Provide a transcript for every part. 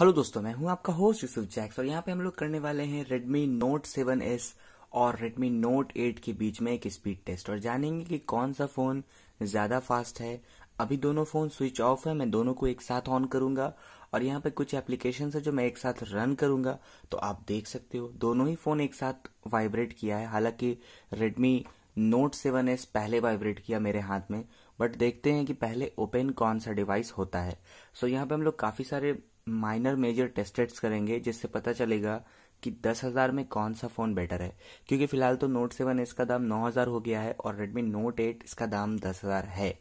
Hello दोस्तों मैं हूँ आपका होस्ट यूसुफ जैक्स और यहाँ पे हम लोग करने वाले हैं Redmi Note 7s और Redmi Note 8 के बीच में एक स्पीड टेस्ट और जानेंगे कि कौन सा फ़ोन ज़्यादा फास्ट है। अभी दोनों फ़ोन स्विच ऑफ़ है मैं दोनों को एक साथ ऑन करूँगा और यहाँ पे कुछ एप्लीकेशन है जो मैं एक साथ रन करूँगा। तो आप देख सकते हो दोनों ही फ़ोन एक साथ वाइब्रेट किया है। हालाँकि Redmi Note 7s पहले वाइब्रेट किया मेरे हाथ में बट देखते हैं कि पहले ओपन कौन सा डिवाइस होता है। सो so, यहाँ पे हम लोग काफ़ी सारे माइनर मेजर टेस्टेड्स करेंगे, जिससे पता चलेगा कि दस हज़ार में कौन सा फ़ोन बेटर है। क्योंकि फ़िलहाल तो नोट सेवन इसका दाम नौ हज़ार हो गया है और रेडमी नोट एट इसका दाम दस हज़ार है।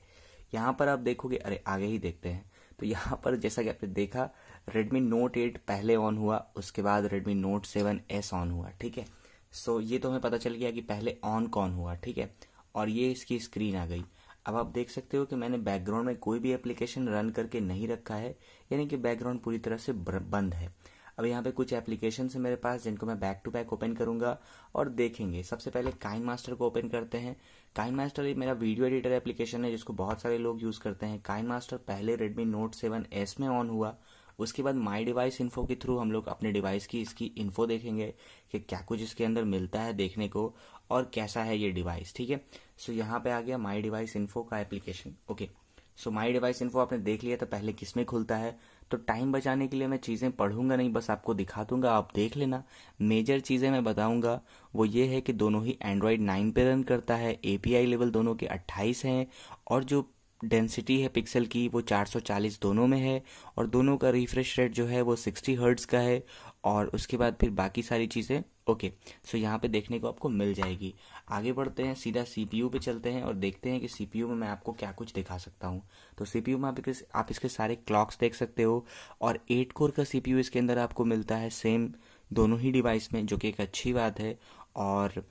यहाँ पर आप देखोगे, अरे आगे ही देखते हैं। तो यहाँ पर जैसा कि आपने देखा रेडमी नोट एट पहले ऑन हुआ, उसके बाद Redmi Note seven S on हुआ, ठीक है? सो ये तो हमें पता चल गया कि पहले ऑन कौन हुआ, ठीक है? और ये इसकी स्क्रीन आ गई। अब आप देख सकते हो कि मैंने बैकग्राउंड में कोई भी एप्लीकेशन रन करके नहीं रखा है, यानी कि बैकग्राउंड पूरी तरह से बंद है। अब यहाँ पे कुछ एप्लीकेशन है मेरे पास जिनको मैं बैक टू बैक ओपन करूँगा और देखेंगे। सबसे पहले काइन मास्टर को ओपन करते हैं। काइन मास्टर मेरा वीडियो एडिटर एप्लीकेशन है जिसको बहुत सारे लोग यूज़ करते हैं। काइन मास्टर पहले रेडमी नोट सेवन एस में ऑन हुआ। उसके बाद माई डिवाइस इन्फो के थ्रू हम लोग अपने डिवाइस की इसकी इन्फो देखेंगे कि क्या कुछ इसके अंदर मिलता है देखने को और कैसा है ये डिवाइस ठीक है? सो यहाँ पे आ गया माई डिवाइस इन्फो का application okay so my device info आपने देख लिया तो पहले किसमें खुलता है? तो टाइम बचाने के लिए मैं चीज़ें पढ़ूँगा नहीं, बस आपको दिखा दूँगा, आप देख लेना। मेजर चीज़ें मैं बताऊँगा, वो ये है कि दोनों ही एंड्रॉयड 9 पे रन करता है एपीआई लेवल दोनों के 28 हैं और जो डेंसिटी है पिक्सल की वो 440 दोनों में है और दोनों का रिफ्रेश रेट जो है वो 60 हर्ट्स का है और उसके बाद फिर बाकी सारी चीज़ें ओके सो यहाँ पे देखने को आपको मिल जाएगी। आगे बढ़ते हैं सीधा सीपीयू पे चलते हैं और देखते हैं कि सीपीयू में मैं आपको क्या कुछ दिखा सकता हूँ। तो सीपीयू में आप, आप इसके सारे क्लॉक्स देख सकते हो और एट कोर का सीपीयू इसके अंदर आपको मिलता है सेम दोनों ही डिवाइस में जो कि एक अच्छी बात है और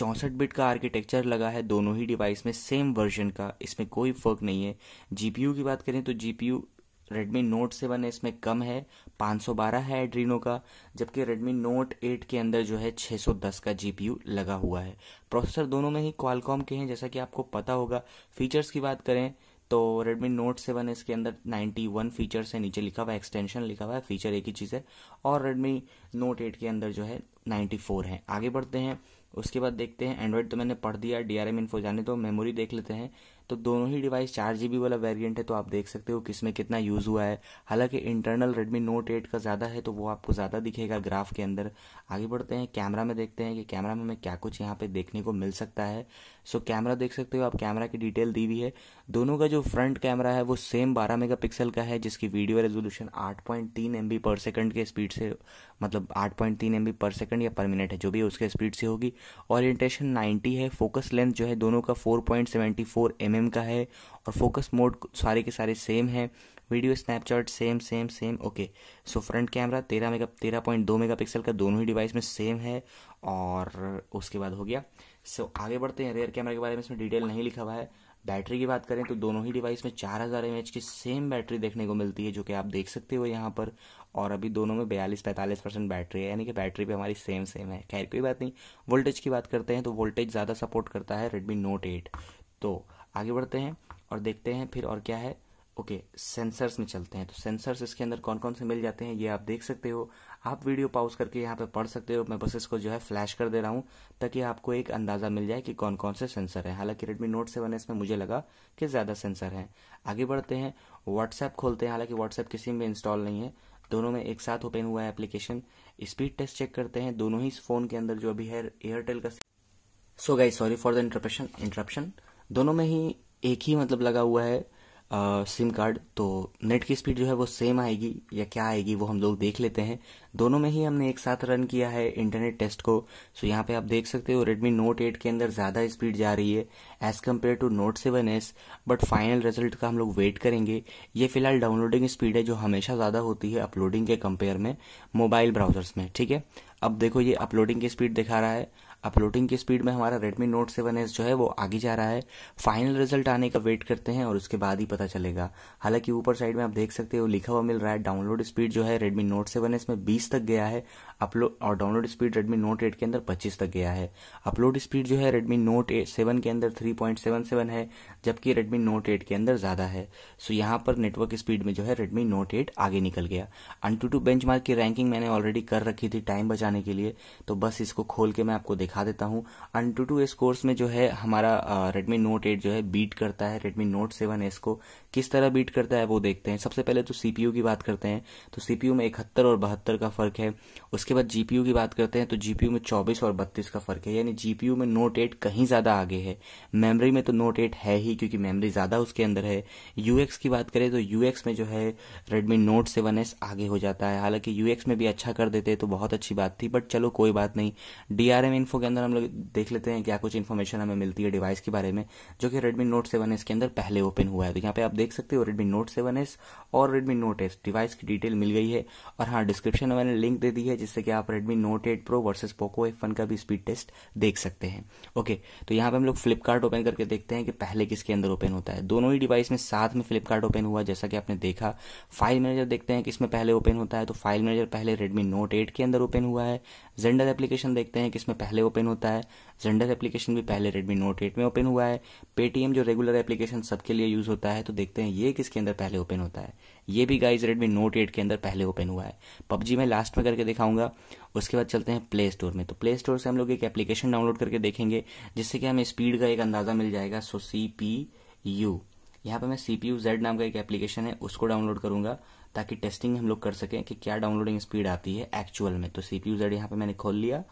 चौंसठ बिट का आर्किटेक्चर लगा है, दोनों ही डिवाइस में सेम वर्जन का, इसमें कोई फ़र्क नहीं है। जीपीयू की बात करें तो जीपीयू Redmi Note 7 इसमें कम है 512 है एड्रीनो का, जबकि Redmi Note 8 के अंदर जो है 610 का जीपीयू लगा हुआ है। प्रोसेसर दोनों में ही क्वालकॉम के हैं, जैसा कि आपको पता होगा। फीचर्स की बात करें तो Redmi Note 7 इसके अंदर 91 फीचर्स है, नीचे लिखा हुआ है एक्सटेंशन लिखा हुआ है फीचर एक ही चीज़ है, और Redmi Note 8 के अंदर जो है 94 है। आगे बढ़ते हैं। उसके बाद देखते हैं एंड्रॉइड तो मैंने पढ़ दिया डी आर एम इन्फो जाने तो मेमोरी देख लेते हैं। तो दोनों ही डिवाइस चार जीबी वाला वेरियंट है तो आप देख सकते हो किसमें कितना यूज़ हुआ है। हालाँकि इंटरनल रेडमी नोट एट का ज़्यादा है तो वो आपको ज़्यादा दिखेगा ग्राफ के अंदर। आगे बढ़ते हैं कैमरा में देखते हैं कि कैमरा में हमें क्या कुछ यहाँ पे देखने को मिल सकता है। सो कैमरा देख सकते हो आप कैमरा की डिटेल दी हुई है। दोनों का जो फ्रंट कैमरा है, वो सेम बारह मेगा का है, जिसकी वीडियो रेजोल्यूशन आठ पॉइंट पर सेकंड के स्पीड से मतलब आठ पॉइंट पर सेकंड या पर मिनट है, जो भी उसके स्पीड से होगी। ओरिएंटेशन 90 है फोकस लेंथ जो है, दोनों का 4.74 mm का है, और फोकस मोड सारे के सारे सेम है। Video Snapchat same same same okay so front camera तेरह मेगा तेरह पॉइंट दो मेगा पिक्सल का दोनों ही डिवाइस में सेम है, और उसके बाद हो गया। सो आगे बढ़ते हैं रेयर कैमरा के बारे में इसमें डिटेल नहीं लिखा हुआ है। बैटरी की बात करें तो दोनों ही डिवाइस में चार हज़ार एम की सेम बैटरी देखने को मिलती है, जो कि आप देख सकते हो यहाँ पर। और अभी दोनों में बयालीस पैंतालीस परसेंट बैटरी है, यानी कि बैटरी भी हमारी सेम सेम है। खैर, कोई बात नहीं वोल्टेज की बात करते हैं तो वोल्टेज ज़्यादा सपोर्ट करता है रेडमी नोट एट तो आगे बढ़ते हैं और देखते हैं फिर और क्या है। ओके सेंसर्स में चलते हैं। तो सेंसर्स इसके अंदर कौन कौन से मिल जाते हैं, ये आप देख सकते हो। आप वीडियो पॉज करके यहाँ पे पढ़ सकते हो। मैं बस इसको जो है फ्लैश कर दे रहा हूँ, ताकि आपको एक अंदाज़ा मिल जाए कि कौन कौन से सेंसर है। हालाँकि रेडमी नोट सेवन एस में मुझे लगा कि ज़्यादा सेंसर है। आगे बढ़ते हैं। व्हाट्सएप खोलते हैं। हालाँकि व्हाट्सएप किसी में इंस्टॉल नहीं है। दोनों में एक साथ ओपन हुआ है एप्लीकेशन स्पीड टेस्ट चेक करते हैं। दोनों ही फ़ोन के अंदर जो अभी है एयरटेल का so guys sorry for the interruption interruption दोनों में ही एक ही मतलब लगा हुआ है सिम कार्ड तो नेट की स्पीड जो है वो सेम आएगी या क्या आएगी वो हम लोग देख लेते हैं। दोनों में ही हमने एक साथ रन किया है इंटरनेट टेस्ट को। सो यहाँ पे आप देख सकते हो रेडमी नोट 8 के अंदर ज़्यादा स्पीड जा रही है as compared to Note seven S but final result का हम लोग वेट करेंगे। ये फ़िलहाल डाउनलोडिंग स्पीड है जो हमेशा ज़्यादा होती है अपलोडिंग के कंपेयर में मोबाइल ब्राउजर्स में, ठीक है? अब देखो ये अपलोडिंग की स्पीड दिखा रहा है। अपलोडिंग की स्पीड में हमारा Redmi Note 7s जो है वो आगे जा रहा है। फाइनल रिज़ल्ट आने का वेट करते हैं और उसके बाद ही पता चलेगा। हालाँकि ऊपर साइड में आप देख सकते हो, लिखा हुआ मिल रहा है डाउनलोड स्पीड जो है Redmi Note 7s में 20 तक गया है। अपलोड और डाउनलोड स्पीड Redmi Note 8 के अंदर 25 तक गया है। अपलोड स्पीड जो है Redmi Note 7 के अंदर 3.77 है, जबकि Redmi Note 8 के अंदर ज़्यादा है। सो यहाँ पर नेटवर्क स्पीड में जो है Redmi Note 8 आगे निकल गया। अन टू बेंचमार्क की रैंकिंग मैंने ऑलरेडी कर रखी थी टाइम बचाने के लिए। तो बस इसको खोल के मैं आपको दिखा देता हूँ। टू इस कोर्स में जो है, हमारा Redmi Note 8 जो है बीट करता है। Redmi Note 7s को किस तरह बीट करता है वो देखते हैं। सबसे पहले तो सीपीयू की बात करते हैं। तो सीपीयू में इकहत्तर और बहत्तर का फ़र्क है। उसके बाद जीपीयू की बात करते हैं तो जीपीयू में चौबीस और बत्तीस का फ़र्क है। यानी जीपीयू में नोट एट कहीं ज़्यादा आगे है। मेमोरी में तो नोट एट है ही, क्योंकि मेमोरी ज़्यादा उसके अंदर है। यूएक्स की बात करें तो यूएक्स में जो है रेडमी नोट सेवन एस आगे हो जाता है। हालाँकि यूएक्स में भी अच्छा कर देते तो बहुत अच्छी बात थी, बट चलो कोई बात नहीं। डीआरएम इन्फो के अंदर हम लोग देख लेते हैं क्या कुछ इन्फॉर्मेशन हमें मिलती है डिवाइस के बारे में, जो कि रेडमी नोट सेवन एस के अंदर पहले ओपन हुआ है। तो यहाँ पे आप देख सकते हो रेडमी नोट सेवन एस और रेडमी नोट एस डिवाइस की डिटेल मिल गई है और हाँ डिस्क्रिप्शन में मैंने लिंक दे दी है, जिससे कि आप Redmi Note eight pro versus Poco F का भी स्पीड टेस्ट देख सकते हैं। ओके तो यहाँ पे हम लोग फ्लिपकार्ट ओपन करके देखते हैं कि पहले किसके अंदर ओपन होता है। दोनों ही डिवाइस में साथ में फ्लिपकार्ट ओपन हुआ, जैसा कि आपने देखा। फ़ाइल मैनेजर देखते हैं किसमें पहले ओपन होता है तो फ़ाइल मैनेजर पहले रेडमी नोट एट के अंदर ओपन हुआ है। जेंडर एप्लीकेशन देखते हैं किसमें पहले ओपन होता है। जेंडर एप्लीकेशन भी पहले रेडमी नोट एट में ओपन हुआ है। पेटीएम जो रेगुलर एप्लीकेशन सबके लिए यूज़ होता है तो देखते हैं ये किसके अंदर पहले ओपन होता है। ये भी गाइज़ रेडमी नोट एट के अंदर पहले ओपन हुआ है। पबजी में लास्ट में करके दिखाऊँगा। उसके बाद चलते हैं प्ले स्टोर में। तो प्ले स्टोर से हम लोग एक एप्लीकेशन डाउनलोड करके देखेंगे, जिससे कि हमें स्पीड का एक अंदाज़ा मिल जाएगा। सो सी पी यू यहाँ पे मैं सी पी यू जेड नाम का एक एप्लीकेशन है, उसको डाउनलोड करूँगा, ताकि टेस्टिंग हम लोग कर सकें कि क्या डाउनलोडिंग स्पीड आती है एक्चुअल में। तो सी पी यू जेड यहाँ पे मैंने खोल लिया।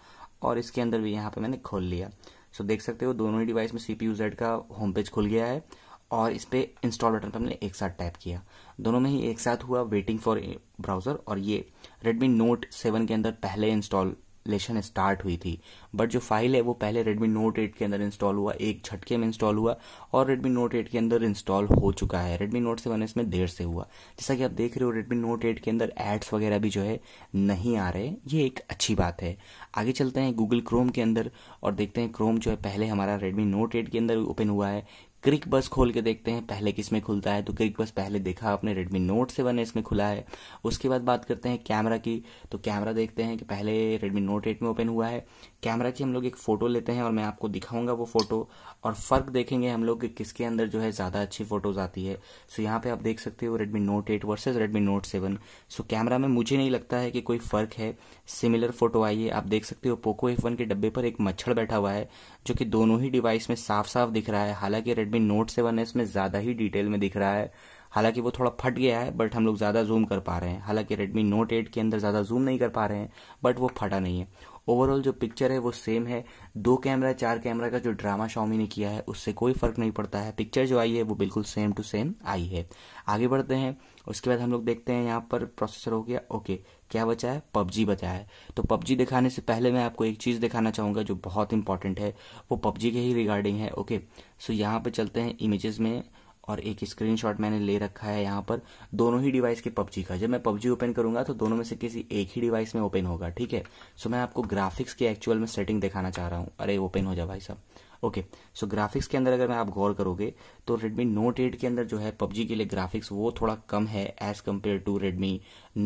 और इसके अंदर भी यहाँ पे मैंने खोल लिया। सो देख सकते हो, दोनों ही डिवाइस में सी पी यू जेड का होम पेज खुल गया है और इस पर इंस्टॉल बटन पर हमने एक साथ टाइप किया। दोनों में ही एक साथ हुआ वेटिंग फॉर ब्राउज़र और ये रेडमी नोट सेवन के अंदर पहले इंस्टॉल इंस्टॉलेशन स्टार्ट हुई थी। बट जो फ़ाइल है, वो पहले Redmi Note 8 के अंदर इंस्टॉल हुआ, एक झटके में इंस्टॉल हुआ और Redmi Note 8 के अंदर इंस्टॉल हो चुका है। Redmi Note 7 इसमें देर से हुआ। जैसा कि आप देख रहे हो, Redmi Note 8 के अंदर एड्स वगैरह भी जो है, नहीं आ रहे। ये एक अच्छी बात है। आगे चलते हैं गूगल क्रोम के अंदर और देखते हैं क्रोम जो है, पहले हमारा Redmi Note 8 के अंदर ओपन हुआ है। क्रिक बस खोल के देखते हैं, पहले किसमें खुलता है? तो क्रिक बस पहले देखा आपने रेडमी नोट सेवन एस में खुला है। उसके बाद बात करते हैं कैमरा की। तो कैमरा देखते हैं कि पहले रेडमी नोट एट में ओपन हुआ है। कैमरा की हम लोग एक फ़ोटो लेते हैं और मैं आपको दिखाऊँगा वो फ़ोटो और फ़र्क देखेंगे हम लोग कि किसके अंदर जो है ज़्यादा अच्छी फ़ोटोज़ आती है। सो यहाँ पे आप देख सकते हो Redmi Note eight versus Redmi Note seven so camera में मुझे नहीं लगता है कि कोई फ़र्क है। सिमिलर फ़ोटो आई है आप देख सकते हो पोको एफ़ के डब्बे पर एक मच्छर बैठा हुआ है, जो कि दोनों ही डिवाइस में साफ़ साफ़ दिख रहा है। हालाँकि रेडमी नोट सेवन एस में ज़्यादा ही डिटेल में दिख रहा है। हालाँकि वो थोड़ा फट गया है बट हम लोग ज़्यादा जूम कर पा रहे हैं। हालाँकि रेडमी नोट एट के अंदर ज़्यादा जूम नहीं कर पा रहे हैं बट वो फटा नहीं है। ओवरऑल जो पिक्चर है वो सेम है। दो कैमरा चार कैमरा का जो ड्रामा शॉमी ने किया है, उससे कोई फ़र्क नहीं पड़ता है। पिक्चर जो आई है वो बिल्कुल सेम टू सेम आई है। आगे बढ़ते हैं, उसके बाद हम लोग देखते हैं यहाँ पर प्रोसेसर हो गया। ओके क्या बचा है? पबजी बचा है। तो पबजी दिखाने से पहले मैं आपको एक चीज़ दिखाना चाहूँगा जो बहुत इंपॉर्टेंट है। वो पबजी के ही रिगार्डिंग है ओके सो यहाँ पे चलते हैं इमेजेस में। और एक स्क्रीनशॉट मैंने ले रखा है यहाँ पर। दोनों ही डिवाइस के पबजी का। जब मैं पबजी ओपन करूँगा तो दोनों में से किसी एक ही डिवाइस में ओपन होगा ठीक है? सो मैं आपको ग्राफिक्स की एक्चुअल में सेटिंग दिखाना चाह रहा हूँ। अरे ओपन हो जाए भाई साहब। ओके सो ग्राफिक्स के अंदर अगर मैं आप गौर करोगे तो Redmi Note 8 के अंदर जो है पबजी के लिए ग्राफिक्स वो थोड़ा कम है as compared to Redmi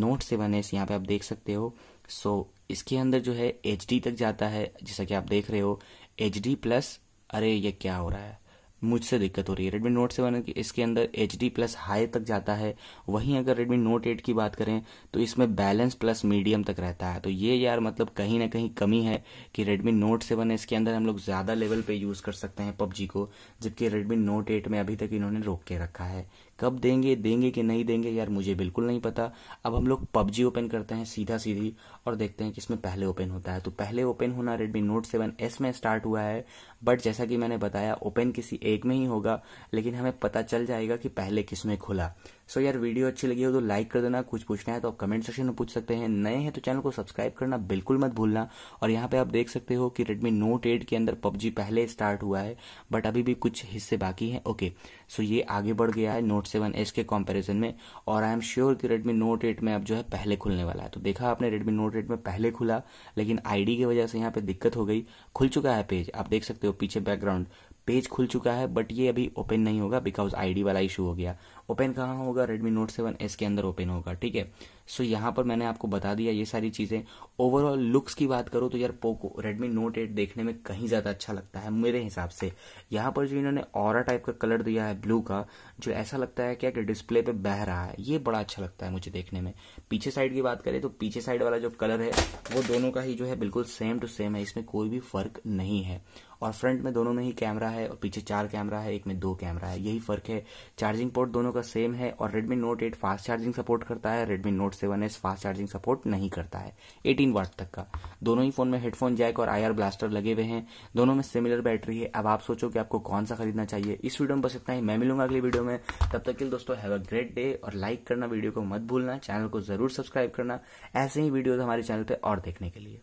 Note 7s यहाँ पे आप देख सकते हो। सो so, इसके अंदर जो है एचडी तक जाता है जैसा कि आप देख रहे हो। एचडी प्लस अरे ये क्या हो रहा है? मुझसे दिक्कत हो रही है। रेडमी नोट सेवन इसके अंदर एच डी प्लस हाई तक जाता है। वहीं अगर रेडमी नोट एट की बात करें तो इसमें बैलेंस प्लस मीडियम तक रहता है। तो ये यार मतलब कहीं ना कहीं कमी है कि रेडमी नोट सेवन इसके अंदर हम लोग ज़्यादा लेवल पे यूज़ कर सकते हैं पबजी को, जबकि रेडमी नोट एट में अभी तक इन्होंने रोक के रखा है। कब देंगे देंगे कि नहीं देंगे, यार मुझे बिल्कुल नहीं पता। अब हम लोग पबजी ओपन करते हैं सीधा सीधी और देखते हैं कि इसमें पहले ओपन होता है। तो पहले ओपन होना रेडमी नोट सेवन एस में स्टार्ट हुआ है बट जैसा कि मैंने बताया ओपन किसी एक में ही होगा, लेकिन हमें पता चल जाएगा कि पहले किसमें खुला। सो so यार, वीडियो अच्छी लगी हो तो लाइक कर देना, कुछ पूछना है तो आप कमेंट सेक्शन में पूछ सकते हैं। नए हैं तो चैनल को सब्सक्राइब करना बिल्कुल मत भूलना। और यहाँ पे आप देख सकते हो कि Redmi Note 8 के अंदर पबजी पहले स्टार्ट हुआ है बट अभी भी कुछ हिस्से बाकी हैं। ओके सो ये आगे बढ़ गया है सेवन एस के कंपैरिजन में, और आई एम श्योर कि रेडमी नोट एट में अब जो है पहले खुलने वाला है। तो देखा आपने रेडमी नोट एट में पहले खुला, लेकिन आईडी की वजह से यहाँ पे दिक्कत हो गई। खुल चुका है पेज आप देख सकते हो पीछे बैकग्राउंड पेज खुल चुका है बट ये अभी ओपन नहीं होगा बिकॉज़ आईडी वाला इशू हो गया। ओपन कहाँ होगा? रेडमी नोट सेवन एस के अंदर ओपन होगा, ठीक है? सो यहाँ पर मैंने आपको बता दिया ये सारी चीज़ें। ओवरऑल लुक्स की बात करो तो यार पोको रेडमी नोट एट देखने में कहीं ज़्यादा अच्छा लगता है, मेरे हिसाब से। यहाँ पर जो इन्होंने और टाइप का कलर दिया है ब्लू का, जो ऐसा लगता है क्या कि डिस्प्ले पे बह रहा है, ये बड़ा अच्छा लगता है मुझे देखने में। पीछे साइड की बात करें तो पीछे साइड वाला जो कलर है, वो दोनों का ही जो है बिल्कुल सेम टू सेम है, इसमें कोई भी फ़र्क नहीं है। और फ्रंट में दोनों में ही कैमरा है और पीछे चार कैमरा है, एक में दो कैमरा है, यही फ़र्क है। चार्जिंग पोर्ट दोनों का सेम है और Redmi Note eight fast charging support करता है Note seven S fast charging support नहीं करता है। 18 वाट तक का। दोनों ही फ़ोन में हेडफोन जैक और आई ब्लास्टर लगे हुए हैं। दोनों में सिमिलर बैटरी है। अब आप सोचो कि आपको कौन सा खरीदना चाहिए। इस वीडियो में बस इतना ही। मैं मिलूँगा अगली वीडियो में। तब तक के लिए दोस्तों हैव अ ग्रेट डे और लाइक करना वीडियो को मत भूलना। चैनल को ज़रूर सब्सक्राइब करना। ऐसे ही वीडियो हमारे चैनल पर और देखने के लिए।